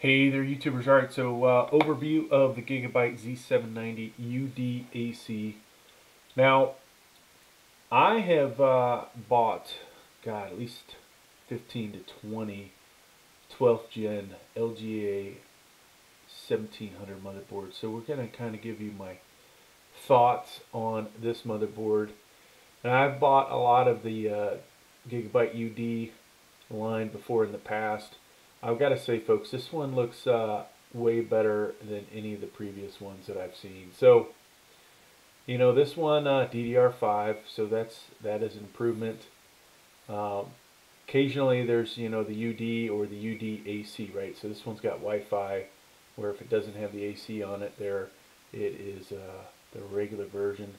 Hey there YouTubers, alright so uh, overview of the Gigabyte Z790 UDAC. Now I have uh, bought, god at least 15 to 20 12th gen LGA 1700 motherboards. So we're going to kind of give you my thoughts on this motherboard. And I've bought a lot of the uh, Gigabyte UD line before in the past I've got to say, folks, this one looks uh, way better than any of the previous ones that I've seen. So, you know, this one uh, DDR5, so that's that is improvement. Um, occasionally, there's you know the UD or the UDAC, right? So this one's got Wi-Fi, where if it doesn't have the AC on it, there it is uh, the regular version.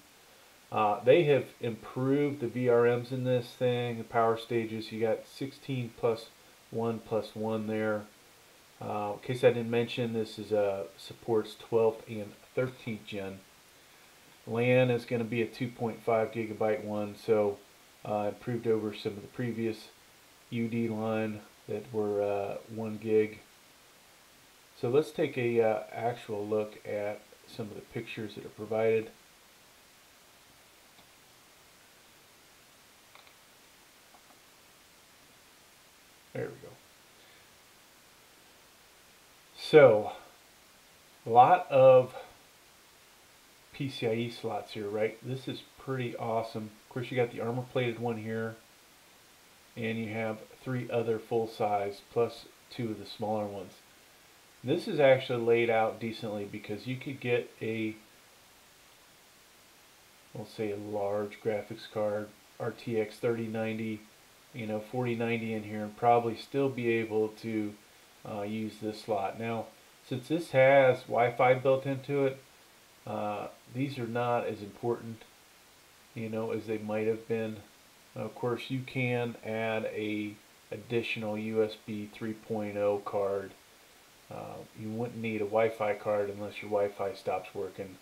Uh, they have improved the VRMs in this thing, the power stages. You got 16 plus 1 plus 1 there. Uh, in case I didn't mention, this is uh, supports 12th and 13th gen. LAN is going to be a 2.5 gigabyte one, so uh, improved over some of the previous UD line that were uh, 1 gig. So let's take a uh, actual look at some of the pictures that are provided. There we go. So, a lot of PCIe slots here, right? This is pretty awesome. Of course, you got the armor plated one here, and you have three other full size plus two of the smaller ones. This is actually laid out decently because you could get a, we'll say a large graphics card, RTX 3090 you know 4090 in here and probably still be able to uh, use this slot. Now since this has Wi-Fi built into it uh, these are not as important you know as they might have been. Of course you can add a additional USB 3.0 card. Uh, you wouldn't need a Wi-Fi card unless your Wi-Fi stops working.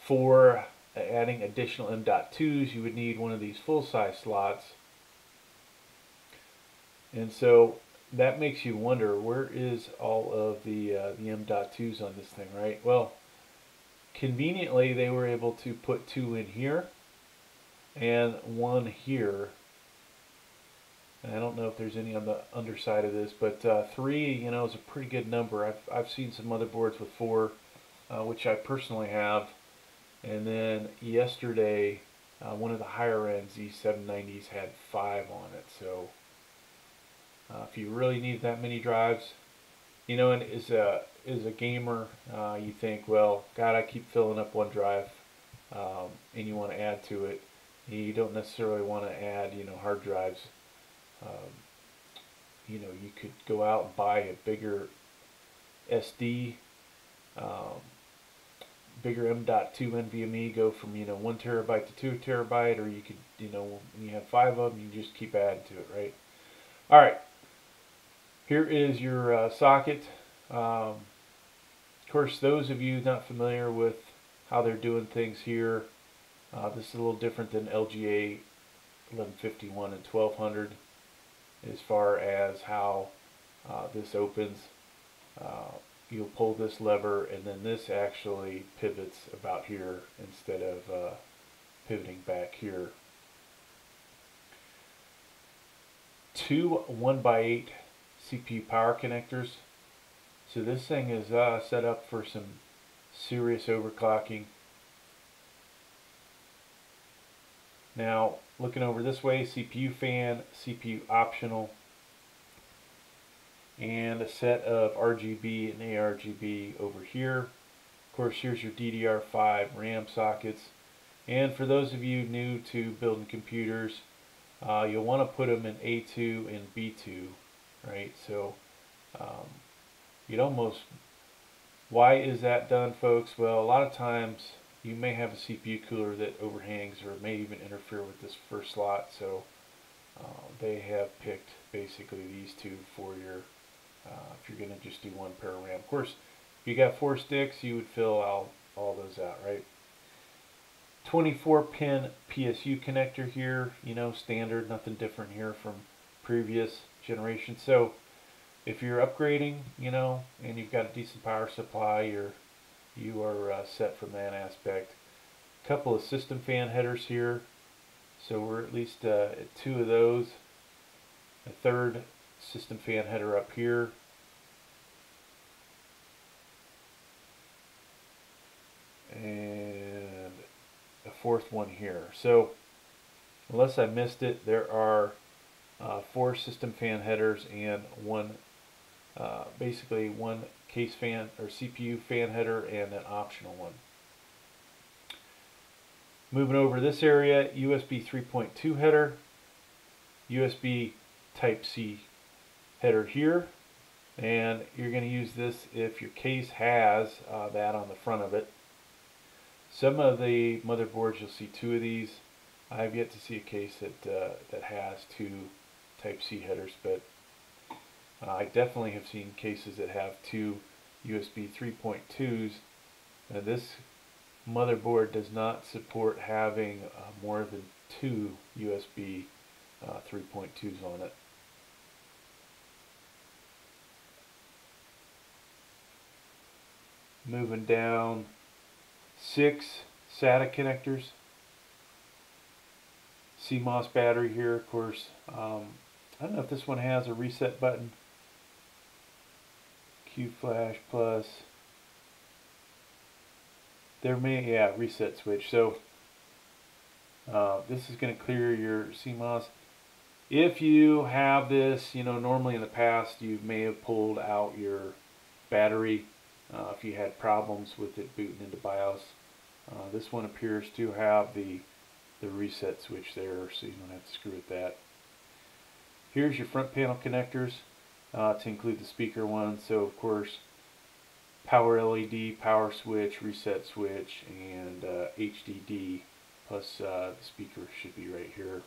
For adding additional M.2s you would need one of these full-size slots. And so that makes you wonder where is all of the uh, the M.2s on this thing, right? Well, conveniently they were able to put two in here and one here. And I don't know if there's any on the underside of this, but uh, three, you know, is a pretty good number. I've I've seen some motherboards with four, uh, which I personally have. And then yesterday, uh, one of the higher end Z790s had five on it, so uh, if you really need that many drives, you know, and as a as a gamer, uh, you think, well, God, I keep filling up one drive, um, and you want to add to it. You don't necessarily want to add, you know, hard drives. Um, you know, you could go out and buy a bigger SD, um, bigger M.2 NVMe, go from, you know, one terabyte to two terabyte, or you could, you know, when you have five of them, you just keep adding to it, right? All right. Here is your uh, socket. Um, of course, those of you not familiar with how they're doing things here, uh, this is a little different than LGA 1151 and 1200 as far as how uh, this opens. Uh, you'll pull this lever and then this actually pivots about here instead of uh, pivoting back here. Two 1 by 8 CPU power connectors. So this thing is uh, set up for some serious overclocking. Now looking over this way, CPU fan, CPU optional, and a set of RGB and ARGB over here. Of course, here's your DDR5 RAM sockets. And for those of you new to building computers, uh, you'll want to put them in A2 and B2 right? So um, you'd almost, why is that done, folks? Well, a lot of times you may have a CPU cooler that overhangs or may even interfere with this first slot. So uh, they have picked basically these two for your, uh, if you're going to just do one pair of RAM. Of course, if you got four sticks, you would fill all, all those out, right? 24 pin PSU connector here, you know, standard, nothing different here from previous generation. So if you're upgrading, you know, and you've got a decent power supply, you're you are uh, set from that aspect. A couple of system fan headers here, so we're at least uh, at two of those. A third system fan header up here. And a fourth one here. So, unless I missed it, there are uh, four system fan headers and one, uh, basically one case fan or CPU fan header and an optional one. Moving over this area, USB 3.2 header, USB Type-C header here, and you're going to use this if your case has uh, that on the front of it. Some of the motherboards you'll see two of these. I've yet to see a case that uh, that has two Type-C headers, but uh, I definitely have seen cases that have two USB 3.2s. Now this motherboard does not support having uh, more than two USB uh, 3.2s on it. Moving down, six SATA connectors. CMOS battery here, of course. Um, I don't know if this one has a reset button. Q flash plus. There may, yeah, reset switch. So uh, this is going to clear your CMOS. If you have this, you know, normally in the past you may have pulled out your battery uh, if you had problems with it booting into BIOS. Uh, this one appears to have the the reset switch there so you don't have to screw with that. Here's your front panel connectors uh, to include the speaker one. So of course, power LED, power switch, reset switch, and uh, HDD, plus uh, the speaker should be right here.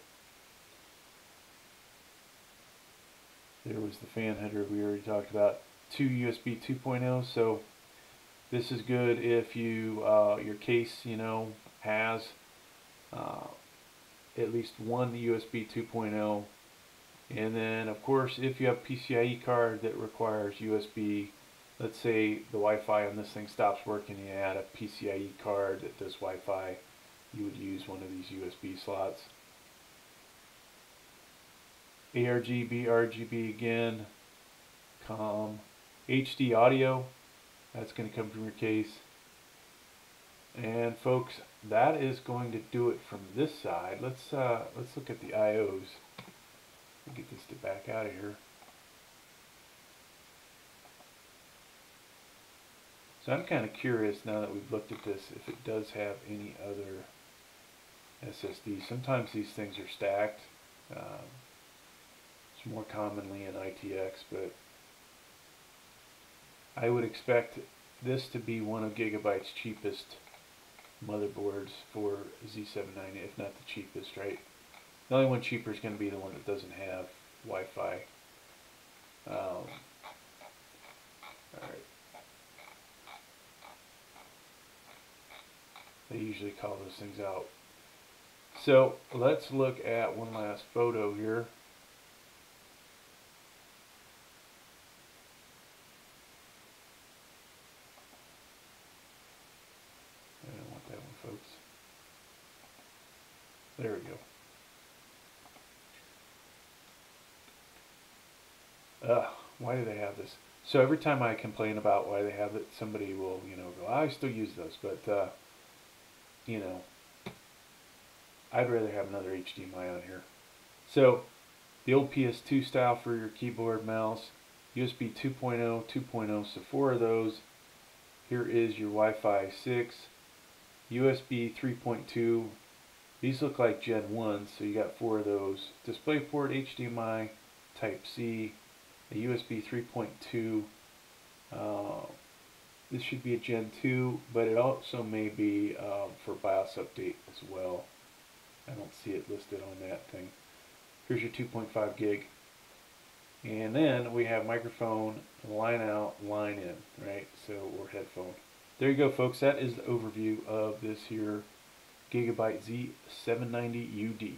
There was the fan header we already talked about. Two USB 2.0, so this is good if you uh, your case, you know, has uh, at least one USB 2.0 and then of course if you have PCIe card that requires USB let's say the Wi-Fi on this thing stops working you add a PCIe card that does Wi-Fi you would use one of these USB slots. ARGB, RGB again COM. HD audio that's going to come from your case. And folks that is going to do it from this side. Let's uh, let's look at the IOs get this to back out of here. So I'm kind of curious now that we've looked at this if it does have any other SSDs. Sometimes these things are stacked. Um, it's more commonly in ITX, but I would expect this to be one of Gigabyte's cheapest motherboards for Z790, if not the cheapest, right? The only one cheaper is going to be the one that doesn't have Wi-Fi. Um, Alright. They usually call those things out. So let's look at one last photo here. I don't want that one, folks. There we go. Ugh, why do they have this? So every time I complain about why they have it, somebody will, you know, go, I still use those, but, uh, you know, I'd rather have another HDMI on here. So, the old PS2 style for your keyboard, mouse, USB 2.0, 2.0, so four of those. Here is your Wi-Fi 6, USB 3.2. These look like Gen 1, so you got four of those. DisplayPort, HDMI, Type-C, a USB 3.2. Uh, this should be a Gen 2, but it also may be um, for BIOS update as well. I don't see it listed on that thing. Here's your 2.5 gig. And then we have microphone, line out, line in, right? So, or headphone. There you go, folks. That is the overview of this here Gigabyte Z790UD.